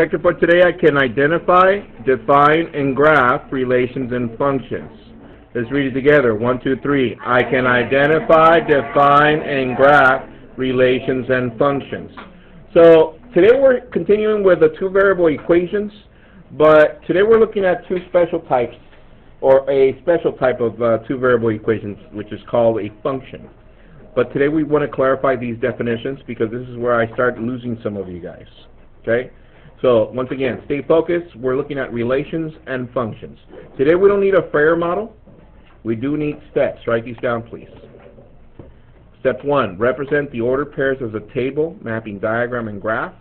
Sector for today, I can identify, define, and graph relations and functions. Let's read it together. One, two, three. I can identify, define, and graph relations and functions. So today we're continuing with the two variable equations, but today we're looking at two special types, or a special type of uh, two variable equations, which is called a function. But today we want to clarify these definitions because this is where I start losing some of you guys. Okay? So once again, stay focused. We're looking at relations and functions. Today we don't need a Frayer model. We do need steps. Write these down, please. Step 1, represent the ordered pairs as a table, mapping diagram and graph.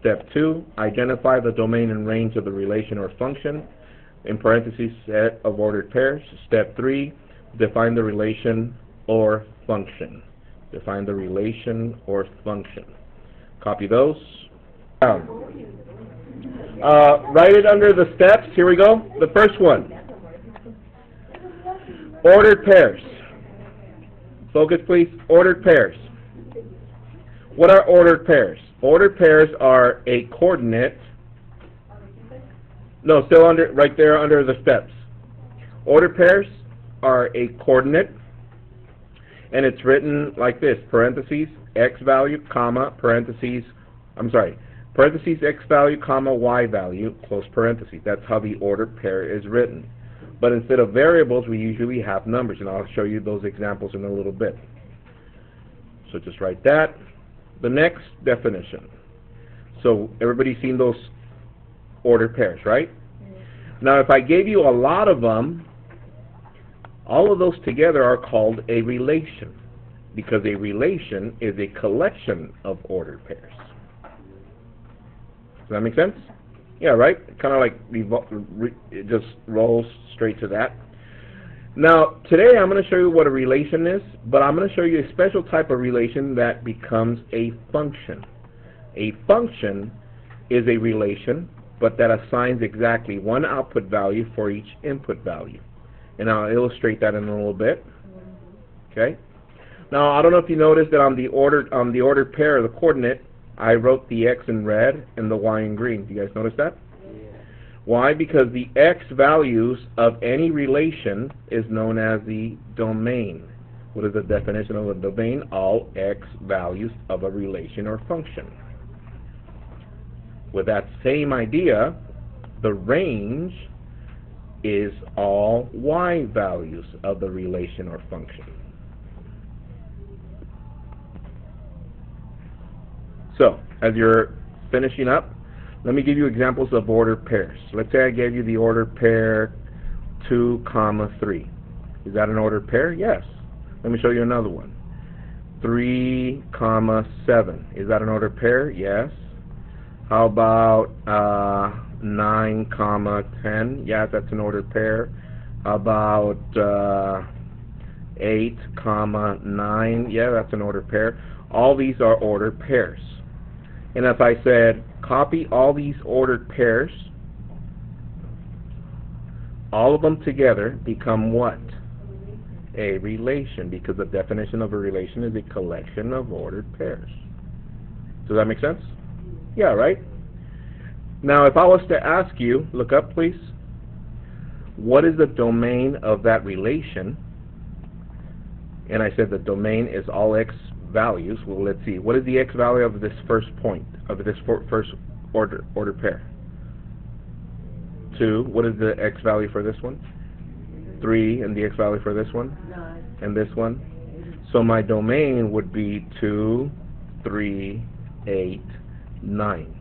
Step 2, identify the domain and range of the relation or function, in parentheses, set of ordered pairs. Step 3, define the relation or function. Define the relation or function. Copy those. Down. Uh, write it under the steps. Here we go. The first one. Ordered pairs. Focus, please. Ordered pairs. What are ordered pairs? Ordered pairs are a coordinate. No, still under, right there under the steps. Ordered pairs are a coordinate, and it's written like this, parentheses, x value, comma, parentheses, I'm sorry, parentheses x value, comma, y value, close parentheses. That's how the ordered pair is written. But instead of variables, we usually have numbers, and I'll show you those examples in a little bit. So just write that. The next definition. So everybody's seen those ordered pairs, right? Mm-hmm. Now if I gave you a lot of them, all of those together are called a relation, because a relation is a collection of ordered pairs. Does that make sense? Yeah, right? Kind of like it just rolls straight to that. Now, today I'm going to show you what a relation is, but I'm going to show you a special type of relation that becomes a function. A function is a relation, but that assigns exactly one output value for each input value. And I'll illustrate that in a little bit. Okay? Now, I don't know if you noticed that on the ordered on the ordered pair, of the coordinate, I wrote the x in red and the y in green. Do you guys notice that? Yeah. Why? Because the x values of any relation is known as the domain. What is the definition of a domain? All x values of a relation or function. With that same idea, the range is all y values of the relation or function. So, as you're finishing up, let me give you examples of ordered pairs. Let's say I gave you the ordered pair 2 comma 3. Is that an ordered pair? Yes. Let me show you another one. 3 comma 7. Is that an ordered pair? Yes. How about uh, 9 comma 10? Yeah, that's an ordered pair. How about uh, 8 comma 9? Yeah, that's an ordered pair. All these are ordered pairs. And if I said copy all these ordered pairs, all of them together become what? A relation, because the definition of a relation is a collection of ordered pairs. Does that make sense? Yeah, right? Now, if I was to ask you, look up please, what is the domain of that relation? And I said the domain is all x values. Well, let's see. What is the x value of this first point, of this first order, order pair? 2. What is the x value for this one? 3. And the x value for this one? 9. And this one? So my domain would be 2, 3, 8, 9.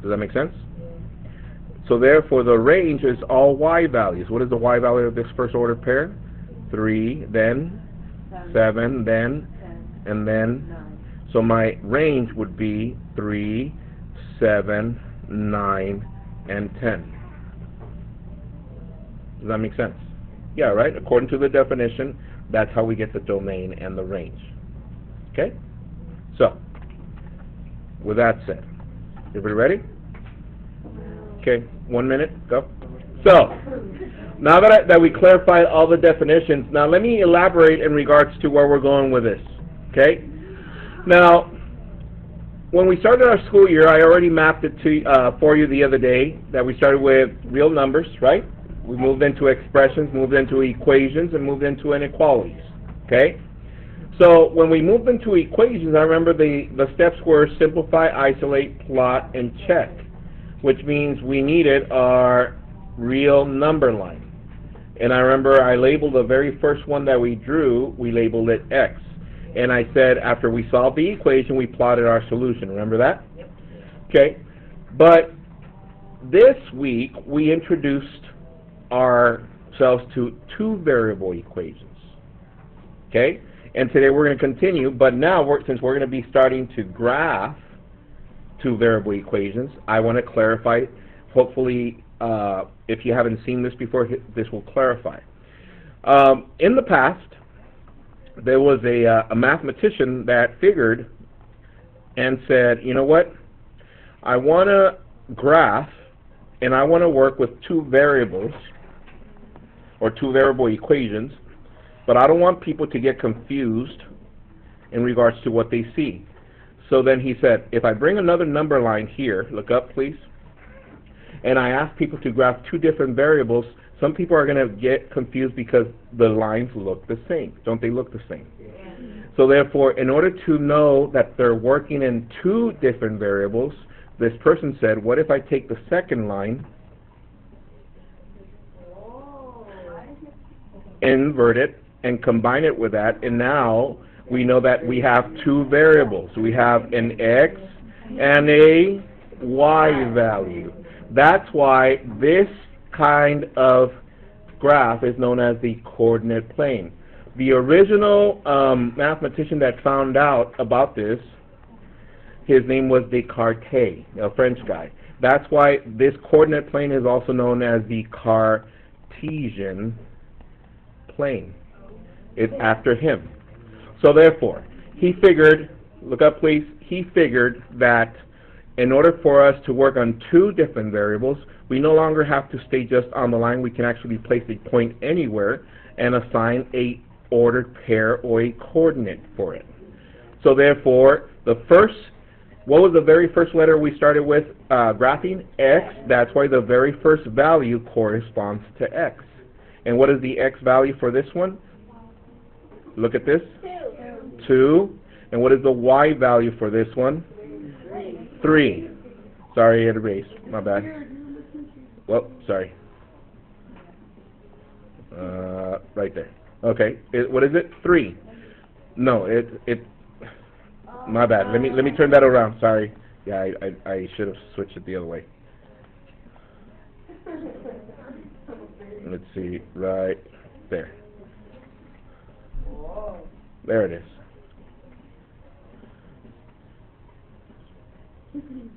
Does that make sense? So therefore the range is all y values. What is the y value of this first order pair? 3, then 7, then and then nine. so my range would be 3, 7, 9, and 10. Does that make sense? Yeah, right? According to the definition, that's how we get the domain and the range. Okay? So, with that said, everybody ready? Okay, one minute, go. So, now that, I, that we clarified all the definitions, now let me elaborate in regards to where we're going with this. Okay? Now, when we started our school year, I already mapped it to uh, for you the other day that we started with real numbers, right? We moved into expressions, moved into equations, and moved into inequalities. Okay? So when we moved into equations, I remember the, the steps were simplify, isolate, plot, and check, which means we needed our real number line. And I remember I labeled the very first one that we drew, we labeled it x. And I said after we solved the equation, we plotted our solution. Remember that? Yep. Okay. But this week, we introduced ourselves to two variable equations. Okay? And today we're going to continue, but now we're, since we're going to be starting to graph two variable equations, I want to clarify, hopefully, uh, if you haven't seen this before, this will clarify. Um, in the past, there was a, uh, a mathematician that figured and said, you know what, I want to graph and I want to work with two variables or two variable equations, but I don't want people to get confused in regards to what they see. So then he said, if I bring another number line here, look up please, and I ask people to graph two different variables, some people are going to get confused because the lines look the same. Don't they look the same? So therefore, in order to know that they're working in two different variables, this person said, what if I take the second line, invert it, and combine it with that, and now we know that we have two variables. We have an x and a y value. That's why this kind of graph is known as the coordinate plane. The original um, mathematician that found out about this, his name was Descartes, a French guy. That's why this coordinate plane is also known as the Cartesian plane. It's after him. So therefore, he figured, look up please, he figured that in order for us to work on two different variables, we no longer have to stay just on the line. We can actually place a point anywhere and assign a ordered pair or a coordinate for it. So therefore, the first, what was the very first letter we started with uh, graphing? X. That's why the very first value corresponds to X. And what is the X value for this one? Look at this. 2. And what is the Y value for this one? 3. Sorry, I had to erase. My bad. Well, sorry. Uh, right there. Okay. It, what is it? 3. No, it it. My bad. Let me let me turn that around. Sorry. Yeah, I I, I should have switched it the other way. Let's see. Right there. There it is.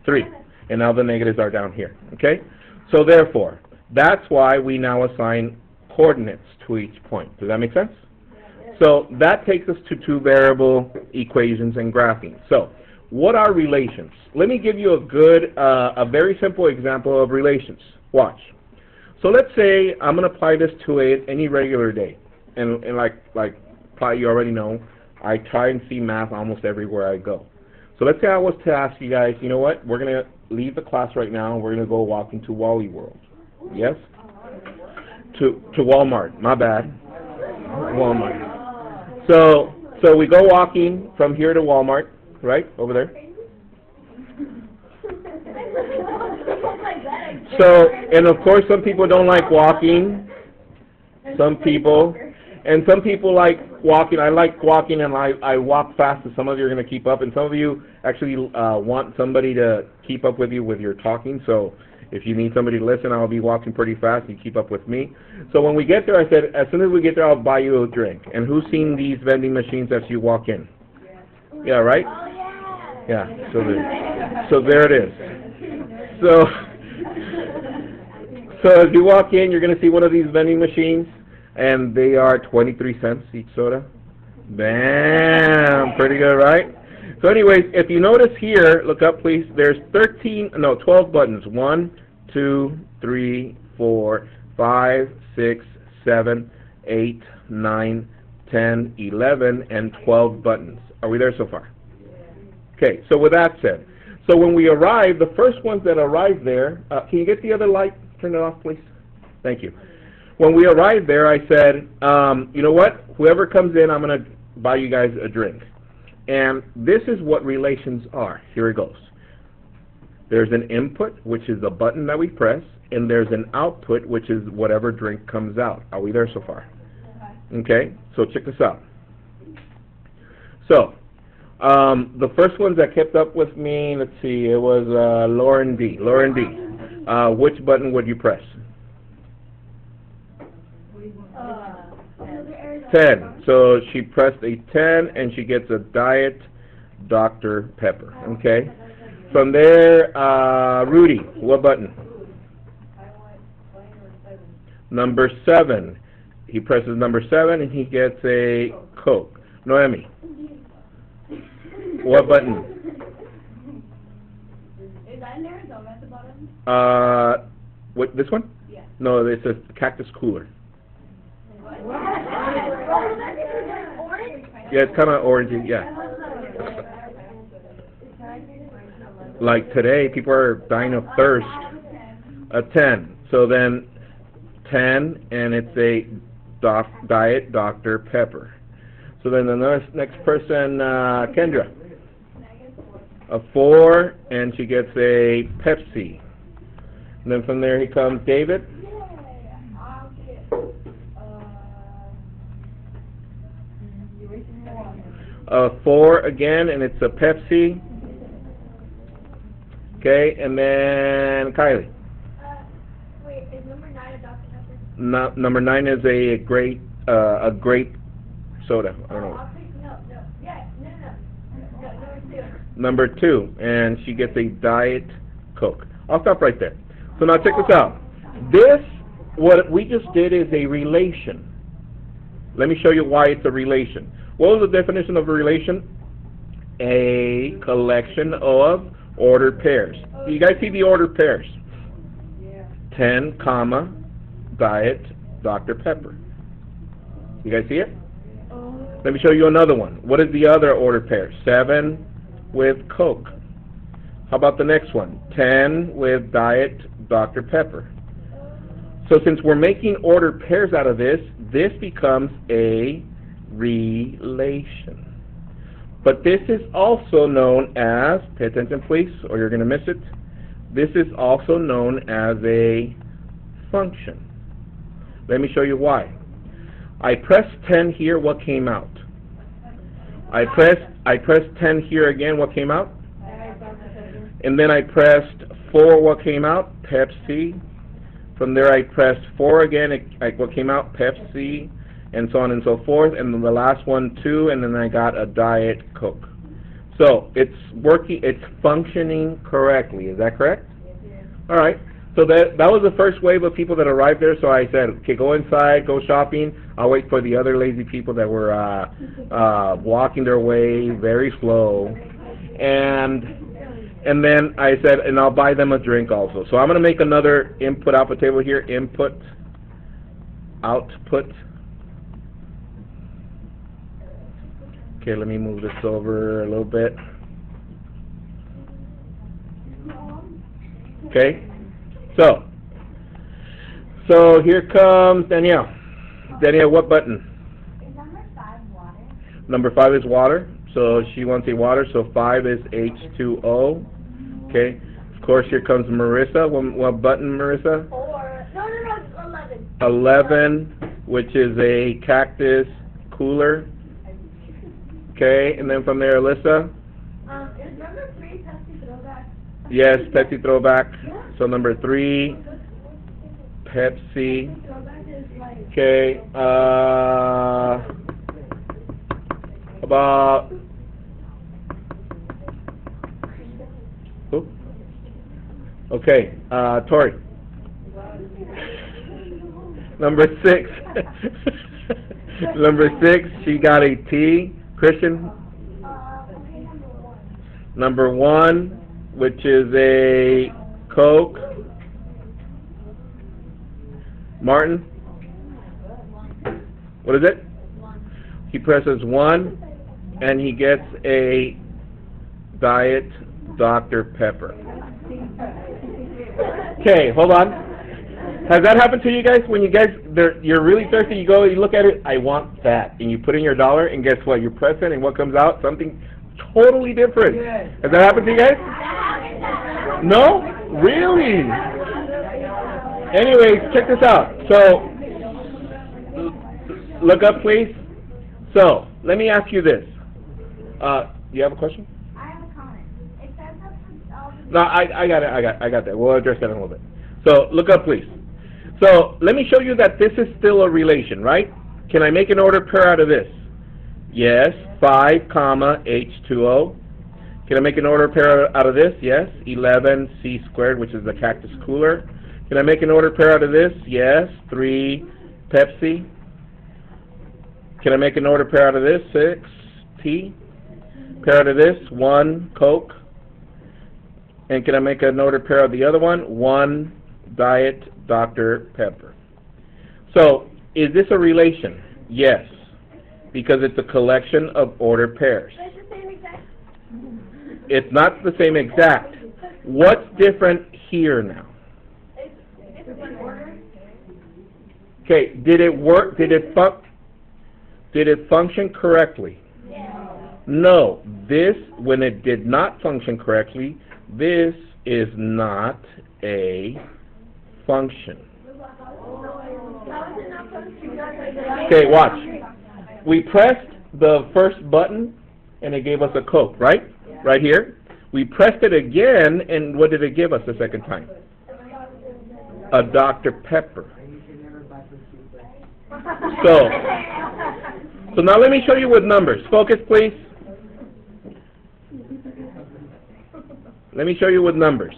Three. And now the negatives are down here. Okay? So therefore, that's why we now assign coordinates to each point. Does that make sense? So that takes us to two variable equations and graphing. So what are relations? Let me give you a good, uh, a very simple example of relations. Watch. So let's say I'm going to apply this to a, any regular day. And, and like, like probably you already know, I try and see math almost everywhere I go. So let's say I was to ask you guys, you know what, we're going to leave the class right now and we're going to go walk into Wally World. Yes? To, to Walmart, my bad. Walmart. So, so we go walking from here to Walmart, right, over there. So, and of course some people don't like walking. Some people, and some people like walking. I like walking and I, I walk fast, so some of you are going to keep up, and some of you actually uh, want somebody to keep up with you with your talking. So if you need somebody to listen, I'll be walking pretty fast. You keep up with me. So when we get there, I said, as soon as we get there, I'll buy you a drink. And who's seen these vending machines as you walk in? Yeah, right? Yeah. So there, so there it is. So. So as you walk in, you're going to see one of these vending machines, and they are 23 cents each soda. Bam! Pretty good, right? So anyways, if you notice here, look up please, there's 13, no, 12 buttons. 1, 2, 3, 4, 5, 6, 7, 8, 9, 10, 11, and 12 buttons. Are we there so far? Okay, so with that said, so when we arrive, the first ones that arrive there, uh, can you get the other light? Turn it off, please. Thank you. When we arrived there, I said, um, you know what? Whoever comes in, I'm going to buy you guys a drink. And this is what relations are. Here it goes. There's an input, which is the button that we press, and there's an output, which is whatever drink comes out. Are we there so far? Okay, so check this out. So, um, the first ones that kept up with me, let's see, it was uh, Lauren D. Lauren D. Uh, which button would you press? Ten. So she pressed a ten, and she gets a Diet Dr. Pepper. Okay. From there, uh, Rudy, what button? Number seven. He presses number seven, and he gets a Coke. Noemi, what button? Is that in there? No, at the bottom? Uh, what, this one? Yeah. No, it's a cactus cooler. What? Orange? Yeah, it's kind of orangey, yeah. Like today, people are dying of thirst. A 10. So then 10, and it's a doc, Diet Dr. Pepper. So then the next, next person, uh, Kendra. A 4, and she gets a Pepsi. And then from there he comes David. Uh, 4 again, and it's a Pepsi. Okay, and then Kylie. uh, wait, is number nine a Dr. Pepper? No, number 9 is a great, uh, a grape soda. I don't know. No, no, yeah, no, no, no, number two. number two, and she gets a Diet Coke. I'll stop right there. So now check this out. This, what we just did is a relation. Let me show you why it's a relation. What was the definition of a relation? A collection of ordered pairs. Do you guys see the ordered pairs? Yeah. 10, comma, Diet Dr. Pepper. You guys see it? Oh. Let me show you another one. What is the other order pair? Seven with Coke. How about the next one? Ten with Diet Dr. Pepper. So since we're making ordered pairs out of this, this becomes a relation. But this is also known as, pay attention please, or you're going to miss it. This is also known as a function. Let me show you why. I pressed 10 here, what came out? I pressed I pressed 10 here again, what came out? And then I pressed 4, what came out? Pepsi. From there I pressed 4 again, it, like what came out? Pepsi, and so on and so forth. And then the last one, 2, and then I got a Diet Coke. So it's working, it's functioning correctly. Is that correct? Yes. All right. So that that was the first wave of people that arrived there. So I said, okay, go inside, go shopping. I'll wait for the other lazy people that were uh, uh, walking their way very slow, and and then I said, and I'll buy them a drink also. So I'm gonna make another input output table here. Input, output. Okay, let me move this over a little bit. Okay. So, so here comes Danielle. Danielle, what button? Is number five water? Number five is water, so she wants a water, so five is H2O. Okay. Of course, here comes Marissa. What, what button, Marissa? Four. No, no, no, eleven. Eleven, which is a cactus cooler. Okay, and then from there, Alyssa. Um, is number three Pepsi throwback? Yes, Pepsi throwback. So number three, Pepsi. Throwback is like. Okay, uh, about, Okay, uh, Tori. Number six. Number six, she got a T. Christian, number one, which is a Coke. Martin, what is it? He presses one, and he gets a Diet Dr. Pepper. Okay, hold on. Has that happened to you guys? When you guys, they're, you're really thirsty, you go, you look at it, I want that, and you put in your dollar, and guess what? You press it, and what comes out? Something totally different. Has that happened to you guys? No? Really? Anyways, check this out. So, look up, please. So, let me ask you this. Uh, you have a question? I have a comment. It says that for all the. No, I, I got it, I got, I got that. We'll address that in a little bit. So, look up, please. So, let me show you that this is still a relation, right? Can I make an ordered pair out of this? Yes, five, comma, H2O. Can I make an ordered pair out of this? Yes, eleven, C squared, which is the cactus cooler. Can I make an ordered pair out of this? Yes, three, Pepsi. Can I make an ordered pair out of this? Six, T. Pair out of this? One, Coke. And can I make an ordered pair of the other one? One Diet Dr. Pepper. So, is this a relation? Yes, because it's a collection of ordered pairs. It's the same exact. It's not the same exact. What's different here now? It's, it's in order. Okay, did it work, did it func, did it function correctly? No, this, when it did not function correctly, this is not a function. Okay, watch. We pressed the first button and it gave us a Coke, right? Right here. We pressed it again and what did it give us the second time? A Dr. Pepper. So, so now let me show you with numbers. Focus, please. Let me show you with numbers.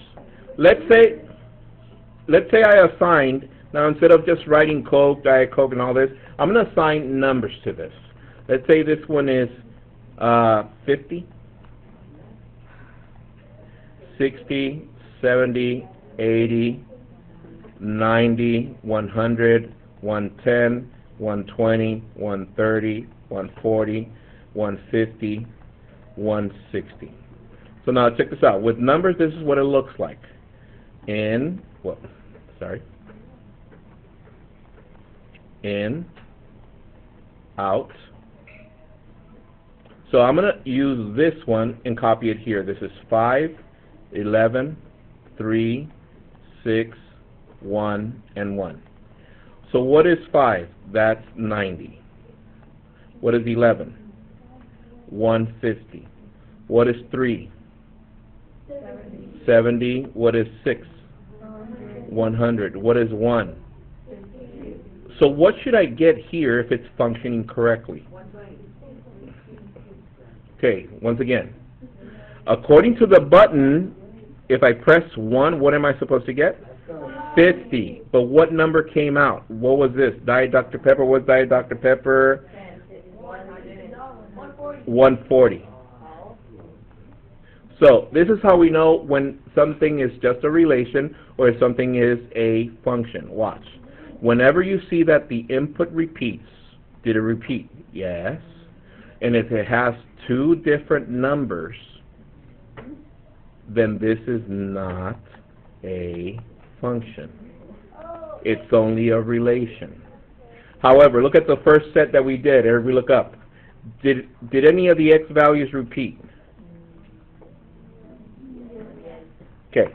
Let's say, let's say I assigned, now instead of just writing Coke, Diet Coke and all this, I'm going to assign numbers to this. Let's say this one is uh, 50, 60, 70, 80, 90, 100, 110, 120, 130, 140, 150, 160. So now check this out. With numbers, this is what it looks like. In, well, sorry. In, out. So I'm going to use this one and copy it here. This is 5, 11, 3, 6, 1, and 1. So what is 5? That's 90. What is 11? 150. What is 3? 70. What is 6? 100. What is 1? So what should I get here if it's functioning correctly? Okay, once again. According to the button, if I press 1, what am I supposed to get? 50. But what number came out? What was this? Diet Dr. Pepper? What's Diet Dr. Pepper? 140. So this is how we know when something is just a relation or if something is a function. Watch. Whenever you see that the input repeats, did it repeat? Yes. And if it has two different numbers, then this is not a function. It's only a relation. However, look at the first set that we did. Everybody look up. Did, did any of the x values repeat? Okay.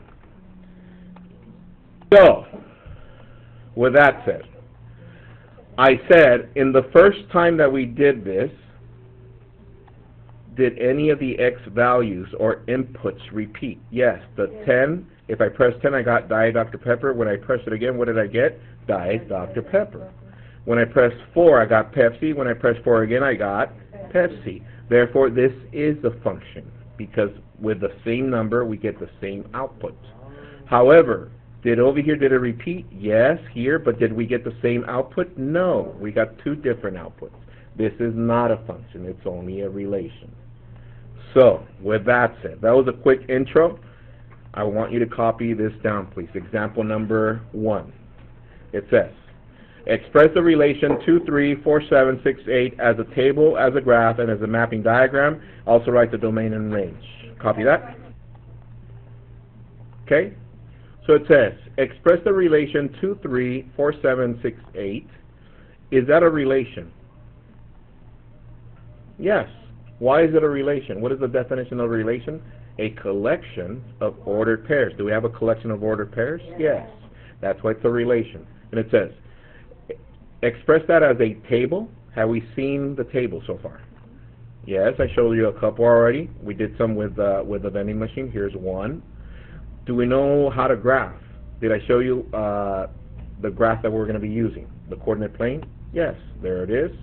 So, with that said, I said in the first time that we did this, did any of the x values or inputs repeat? Yes, the 10, if I press 10, I got Diet Dr. Pepper. When I press it again, what did I get? Diet Dr. Pepper. When I press 4, I got Pepsi. When I press 4 again, I got Pepsi. Therefore, this is a function because with the same number, we get the same output. However, did over here, did it repeat? Yes, here, but did we get the same output? No, we got two different outputs. This is not a function, it's only a relation. So, with that said, that was a quick intro. I want you to copy this down, please. Example number one. It says, express the relation 2, 3, 4, 7, 6, 8 as a table, as a graph, and as a mapping diagram. Also write the domain and range. Copy that. Okay? So it says, express the relation 2, 3, 4, 7, 6, 8. Is that a relation? Yes. Why is it a relation? What is the definition of a relation? A collection of ordered pairs. Do we have a collection of ordered pairs? Yes. That's why it's a relation. And it says, express that as a table. Have we seen the table so far? Yes, I showed you a couple already. We did some with uh, with the vending machine. Here's one. Do we know how to graph? Did I show you uh, the graph that we're going to be using? The coordinate plane? Yes, there it is.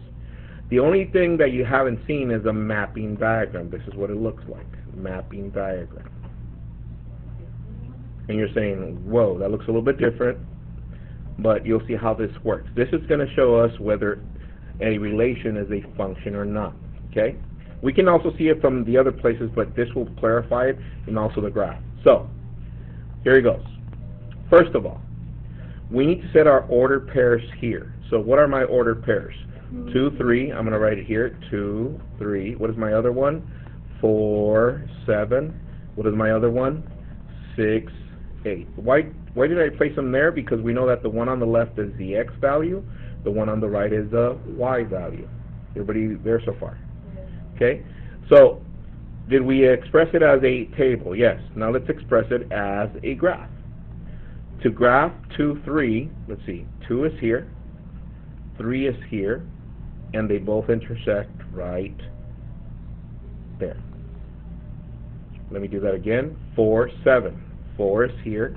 The only thing that you haven't seen is a mapping diagram. This is what it looks like, mapping diagram. And you're saying, whoa, that looks a little bit different, but you'll see how this works. This is going to show us whether a relation is a function or not, okay? We can also see it from the other places, but this will clarify it and also the graph. So, here he goes. First of all, we need to set our order pairs here. So what are my order pairs? 2, 3, I'm going to write it here, 2, 3. What is my other one? 4, 7. What is my other one? 6, 8. Why, why did I place them there? Because we know that the one on the left is the x value, the one on the right is the y value. Everybody there so far? Okay? So, did we express it as a table? Yes. Now let's express it as a graph. To graph 2, 3, let's see, 2 is here, 3 is here, and they both intersect right there. Let me do that again. 4, 7. 4 is here,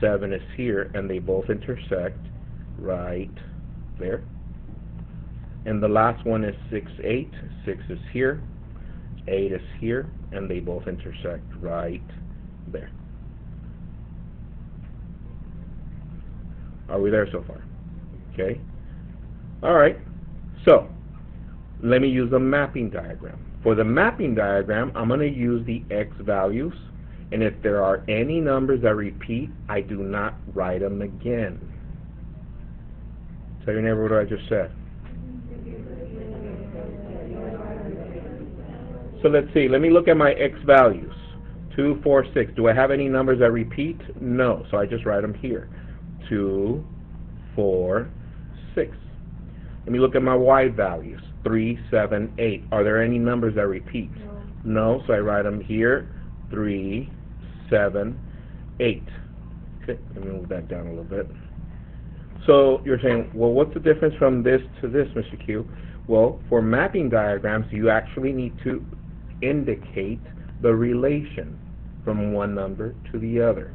7 is here, and they both intersect right there. And the last one is 6, 8. 6 is here, 8 is here, and they both intersect right there. Are we there so far? Okay. All right. So, let me use a mapping diagram. For the mapping diagram, I'm going to use the x values, and if there are any numbers that repeat, I do not write them again. Tell your neighbor what I just said. So let's see. Let me look at my x values. 2, 4, 6. Do I have any numbers that repeat? No. So I just write them here. 2, 4, 6. Let me look at my y values. 3, 7, 8. Are there any numbers that repeat? No. So I write them here. 3, 7, 8. Okay. Let me move that down a little bit. So you're saying, well, what's the difference from this to this, Mr. Q? Well, for mapping diagrams, you actually need to indicate the relation from one number to the other.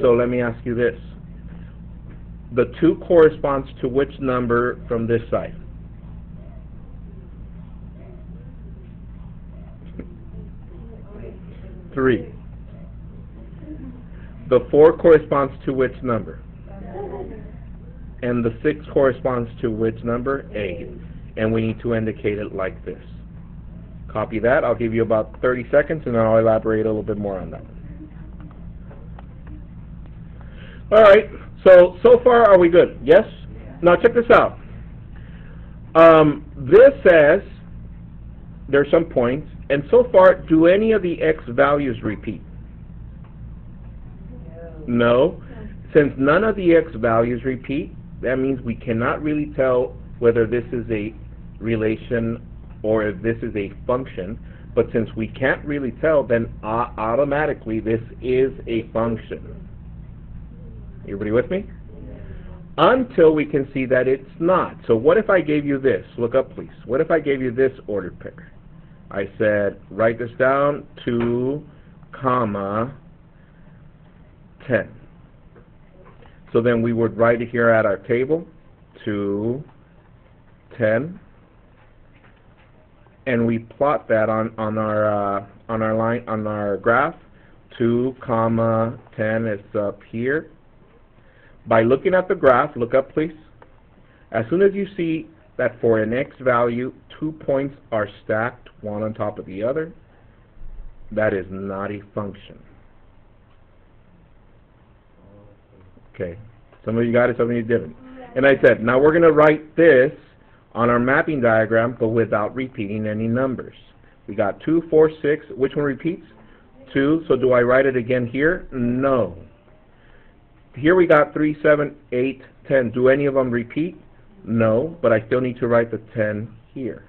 So let me ask you this. The 2 corresponds to which number from this side? Three. The 4 corresponds to which number? And the 6 corresponds to which number? 8. And we need to indicate it like this. Copy that. I'll give you about 30 seconds and then I'll elaborate a little bit more on that. Alright, so, so far are we good? Yes? Now check this out. Um, this says there's some points, and so far, do any of the x values repeat? No. Since none of the x values repeat, that means we cannot really tell whether this is a relation or if this is a function. But since we can't really tell, then automatically this is a function. Everybody with me? Until we can see that it's not. So what if I gave you this? Look up, please. What if I gave you this ordered pair? I said, write this down, 2, comma, 10. So then we would write it here at our table, 2, 10, and we plot that on on our uh, on our line on our graph. 2 comma 10 is up here. By looking at the graph, look up please. As soon as you see that for an x value, two points are stacked one on top of the other, that is not a function. Okay, some of you got it, some of you didn't. And I said, now we're going to write this on our mapping diagram, but without repeating any numbers. We got 2, 4, 6. Which one repeats? 2. So do I write it again here? No. Here we got 3, 7, 8, 10. Do any of them repeat? No, but I still need to write the 10 here.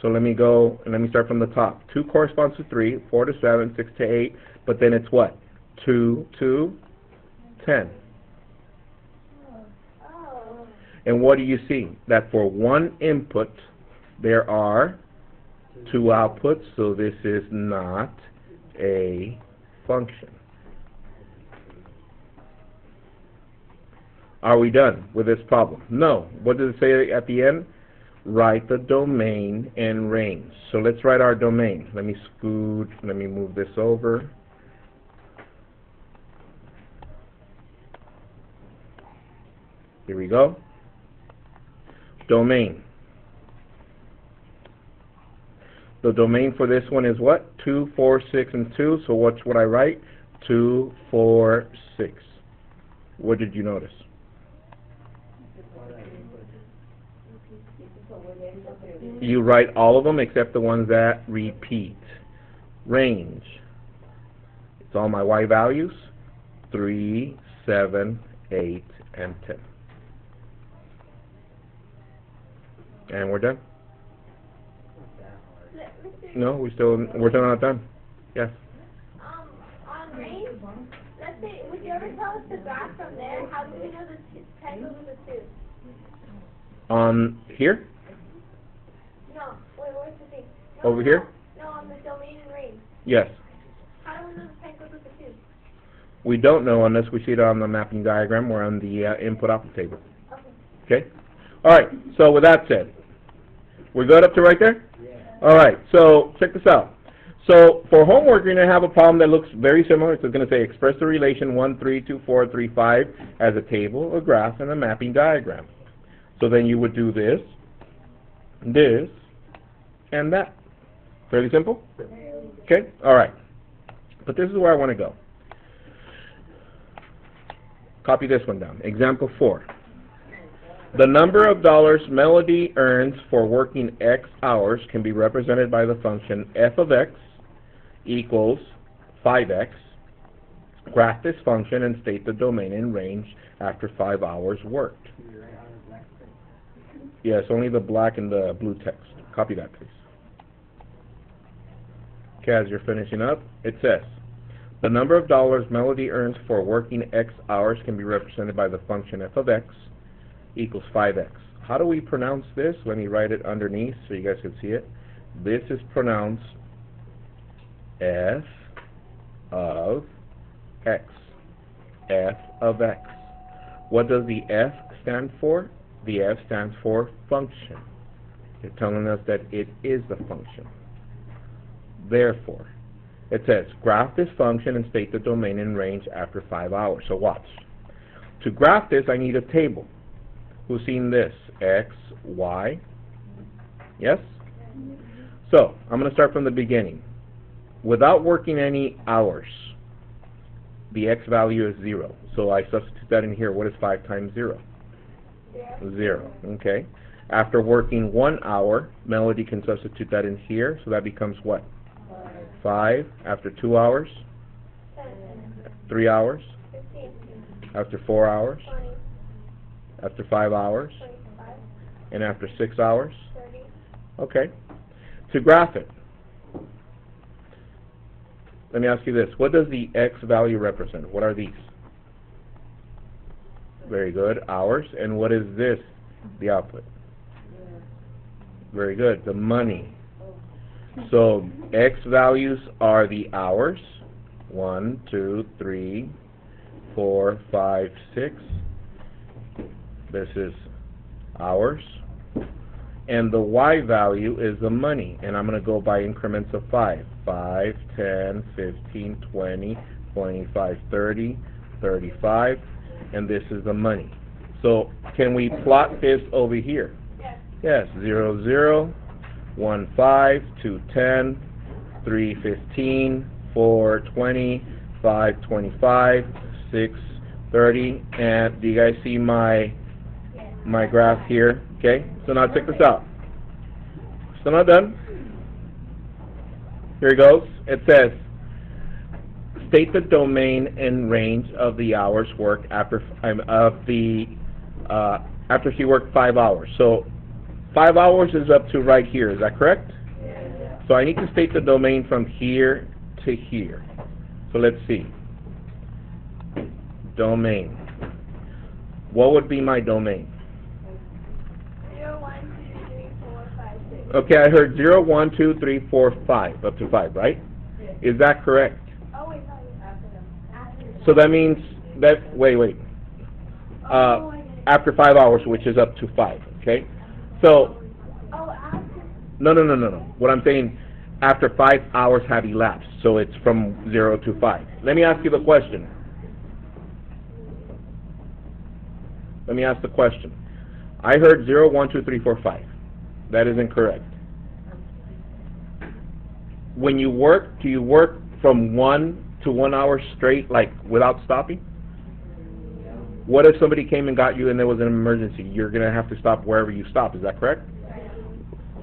So let me go and let me start from the top. 2 corresponds to 3, 4 to 7, 6 to 8, but then it's what? 2 to 10. And what do you see? That for one input, there are two outputs, so this is not a function. Are we done with this problem? No. What does it say at the end? Write the domain and range. So let's write our domain. Let me scoot, let me move this over. Here we go domain. The domain for this one is what? 2, 4, 6, and 2. So what would I write? 2, 4, 6. What did you notice? You write all of them except the ones that repeat. Range. It's all my y values. 3, 7, 8, and 10. And we're done. No, we still we're still not done. Yes. Um, on rain, let's say, would you ever tell us the graph from there? How do we know the type of the two? On here? No. Wait, Where's the thing? No, Over no, here? No, on the domain and range. Yes. How do we know the triangle with the two? We don't know unless we see it on the mapping diagram or on the uh, input output table. Okay. okay. All right. So with that said. We're good up to right there? Yeah. All right, so check this out. So for homework, you're going to have a problem that looks very similar. It's going to say express the relation 1, 3, 2, 4, 3, 5 as a table, a graph, and a mapping diagram. So then you would do this, this, and that. Fairly simple? Okay, all right. But this is where I want to go. Copy this one down. Example 4. The number of dollars Melody earns for working x hours can be represented by the function f of x equals 5x. Graph this function and state the domain and range after 5 hours worked. Yes, only the black and the blue text. Copy that, please. Okay, as you're finishing up, it says, the number of dollars Melody earns for working x hours can be represented by the function f of x equals 5x. How do we pronounce this? Let me write it underneath so you guys can see it. This is pronounced f of x. f of x. What does the f stand for? The f stands for function. They're telling us that it is the function. Therefore, it says, graph this function and state the domain and range after 5 hours. So watch. To graph this, I need a table. Who's seen this? X, Y. Yes? So, I'm going to start from the beginning. Without working any hours, the x value is 0. So I substitute that in here. What is 5 times 0? Zero? 0. Okay. After working one hour, Melody can substitute that in here. So that becomes what? 5. After two hours? 3 hours? After four hours? after five hours, and after six hours? Okay. To graph it, let me ask you this. What does the x value represent? What are these? Very good. Hours. And what is this, the output? Very good. The money. So x values are the hours. One, two, three, four, five, six. This is hours. And the Y value is the money. And I'm going to go by increments of 5. 5, 10, 15, 20, 25, 30, 35. And this is the money. So can we plot this over here? Yes. Yes. 0, 0, 1, 5, 2, 10, 3, 15, 4, 20, 5, 25, 6, 30. And do you guys see my my graph here, okay? So now check this out. Still not done. Here it goes. It says, state the domain and range of the hours worked after um, of the uh, after she worked five hours. So five hours is up to right here. Is that correct? Yeah. So I need to state the domain from here to here. So let's see. Domain. What would be my domain? Okay, I heard zero, one, two, three, four, five, up to five, right? Is that correct? Oh, wait, no, after them. After them. So that means that, wait, wait. Oh, Uh, it. after five hours, which is up to five, okay? So, Oh, after, no, no, no, no, no. What I'm saying, after five hours have elapsed, so it's from zero to five. Let me ask you the question. Let me ask the question. I heard zero, one, two, three, four, five. That is incorrect. When you work, do you work from one to one hour straight, like without stopping? What if somebody came and got you and there was an emergency? You're gonna have to stop wherever you stop, is that correct?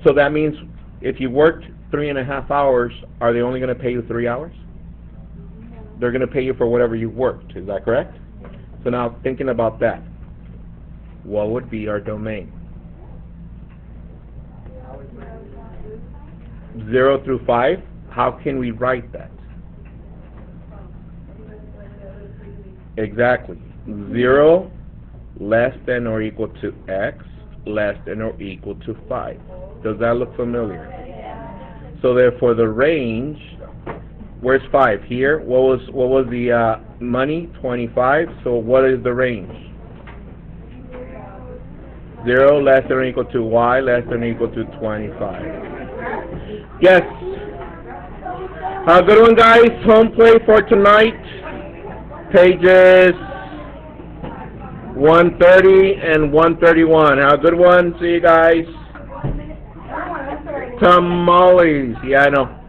So that means if you worked three and a half hours, are they only gonna pay you three hours? They're gonna pay you for whatever you worked, is that correct? So now, thinking about that, what would be our domain? Zero through five, how can we write that? Exactly. Zero less than or equal to x less than or equal to five. Does that look familiar? So therefore, the range, where's five? Here, what was, what was the, uh, money? Twenty-five, so what is the range? Zero less than or equal to y less than or equal to twenty-five. Yes. Uh, good one, guys. Home play for tonight. Pages one thirty and one thirty-one. Have a good one. See you guys. Tamales. Yeah, I know.